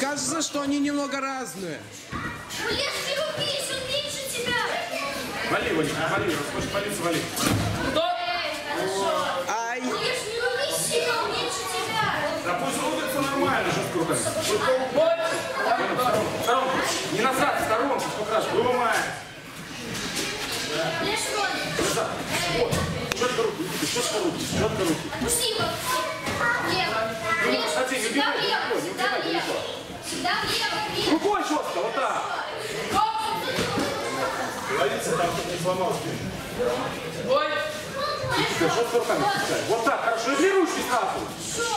кажется, что они немного разные. Блин, не рубись, он меньше тебя. Вали, Вали, вали, хочешь палиться, вали. Эй, хорошо. Ай! Блин, не рубись сильно, он меньше тебя. Да пусть рубится нормально, жестко руками. Понял, Валиться там, чтобы не сломал спину. Никита, четко руками пускай. Вот так, хорошо. И ручки сразу.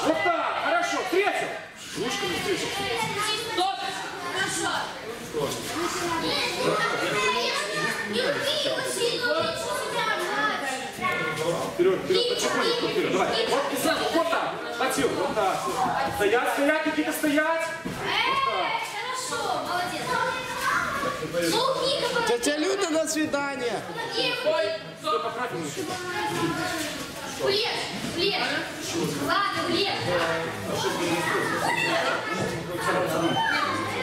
Вот так, хорошо. Встретил. Ручками встретил. Хорошо. Меньше тебя, мать. Вперед, вперед, потихонечку вперед. Давай. Вот вот так. Подсел, вот так. Стоять, стоять, Никита, стоять. Эй, хорошо, молодец. Ну, Ника, молодец. Тетя Люда, до свидания. Стой, поправь ему, Никита. Влез, влез. Ладно, влез.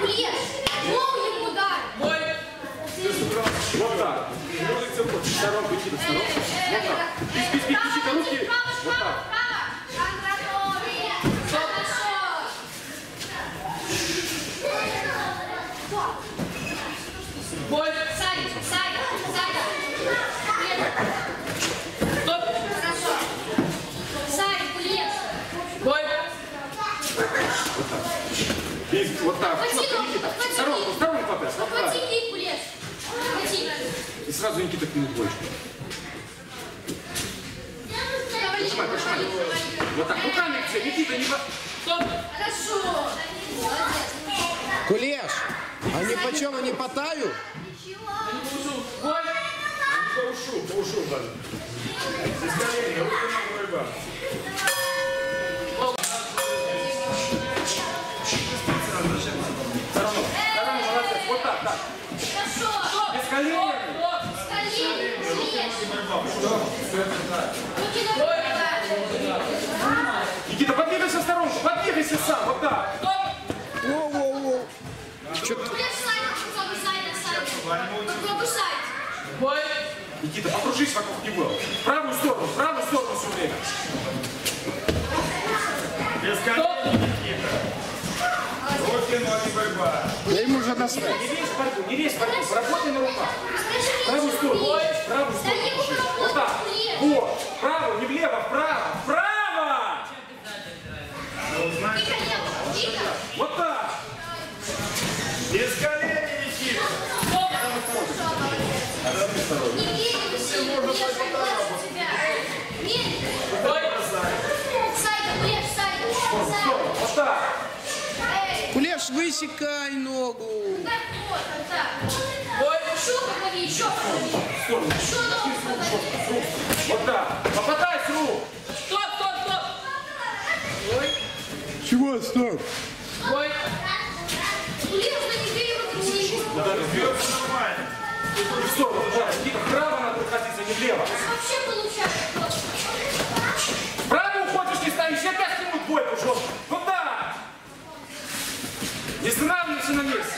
Влез. Голову ему удар. Вот так. Сторонку, Никита, сторонку. Вот так. Пись, пись, пись, Никита, руки. Право, Вот право, так. право. Антонович. Хорошо. Садик, садик, садик. Хорошо. Садик, влез. Пись, вот так. Хвати Четко, его, Никита. хвати Сторонку, его. сторонку опять. Вот так. Хвати клип, влез. Хвати. И сразу Никита к нему двоечку. Прижимай, прижимай. Вот так. Руками тебе, Никита, не... во- Хорошо. Кулеш, они почем, они по таю? По ушу, по ушу, Владимир. Здесь колени, руки на борьба. Сторонку, сторонку, молодец. Вот так, так. Хорошо. Без колен. Колени, влез. Руки на руки. Никита, подвигайся в сторонку, подвигайся сам, вот так. Воу-воу-воу. Попробуй сайт. Никита, покружись вокруг него. В правую сторону, в правую сторону все время. Без Никита. Руки, ноги, борьба. Уже насрать. Не лезь в борьбу, не лезь в борьбу, поработай на руках. Правую сторону, правую сторону. Вот так. Вот, вправо, не влево, вправо, вправо. Кулеш, высекай ногу. так вот, вот так. Еще поправи, еще поправи. Еще ногу поправи. Вот так. Попадай с рук. Чего, стоп? Влез, но не бей его так, вперед, все нормально. И в сторону, да. Никита, вправо надо уходить, а не влево. Вообще получается просто. Вправо уходишь, не стоишь, я опять сниму двойку жестко. Вот так. Не останавливайся на месте.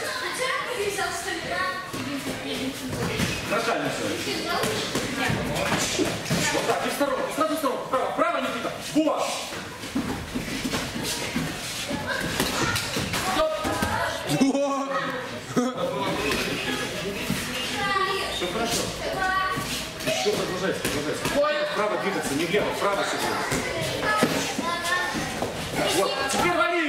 Нажали все. Вот так, и в сторону, сразу в сторону. Вправо, вправо, Никита. Вот. О, Все хорошо. Еще продолжайте, продолжайте. Вправо двигаться, не влево, вправо все Вот, теперь вали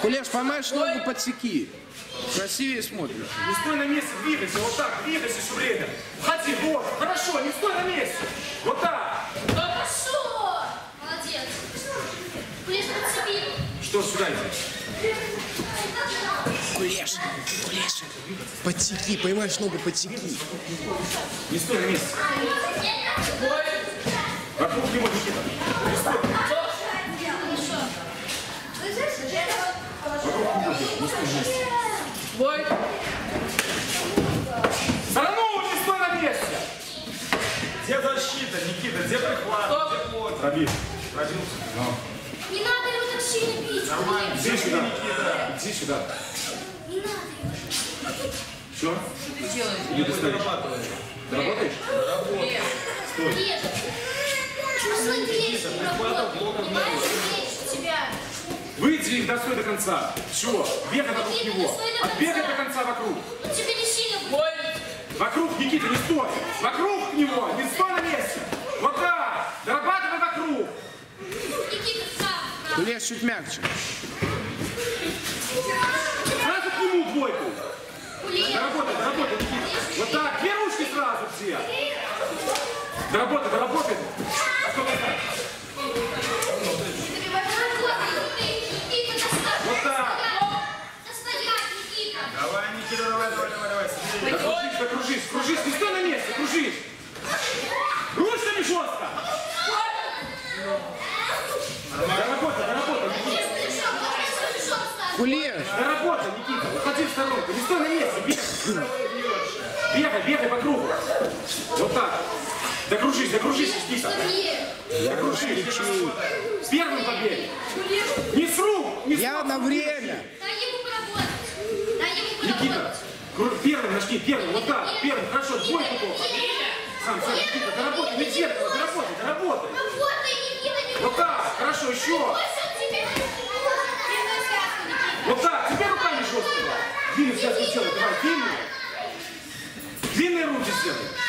Кулеш, помашь ногу подсеки. Красивее смотришь. Не стой на месте, двигайся, вот так, двигайся все время. Входи, вот, хорошо, не стой на месте. Вот так. Хорошо. Молодец. Ближе подцепи. Что сюда иди? Кулеш, Кулеш, подсеки, поймаешь ногу, подсеки. Не стой на месте. Вокруг него, Никита. Не стой. Хорошо. вокруг него бегай, не стой на месте. Баранову, не стой на месте! Где защита, Никита? Где прихват? Где плоть? Пробил. Пробился. Не надо его так сильно бить. Нормально. Иди сюда. Иди сюда. Не надо его. Все? Или ты стоишь? Ты работаешь? Стой. Нет. Посмотри, понимаешь, у тебя. Выйди и достой до конца. Все, бегай вокруг Никита, него. достой до Отбегай до конца вокруг. Он тебе не сильно будет. Вокруг, Никита, не стой! Вокруг него! Не стой на месте! Вот так! Дорабатывай вокруг! Никита, Лес чуть мягче. Сразу к нему двойку! Доработай, доработай! Вот так! Две ручки сразу все! Доработай, доработай! Вот так! Давай, Никита, давай, давай, давай, давай. Да кружись, да кружись, кружись! Не стой на месте, кружись! Ручками жестко! Доработай, доработай, Никита! Смешок, давай Улеш, Доработай, Никита! Уходи в сторонку! Не стой на месте! Бегай! Бегай, бегай по кругу! Вот так! Докружись, докружись, Никита! Докружись! Первым побег! Не с рук! Не с я на время. Дай ему поработать. Дай ему Никита! поработать. кру- Первым начни, первым, вот так! Первым, хорошо, двойку только! Сам, сам, Никита, доработай, не зеркало, доработай, доработай! Работай, Никита, не Вот так, хорошо, еще! Больше он тебе не Первая связка, Никита. Вот так, теперь руками жестко! Длинные связки сделай, давай, длинные! Длинные руки сделай!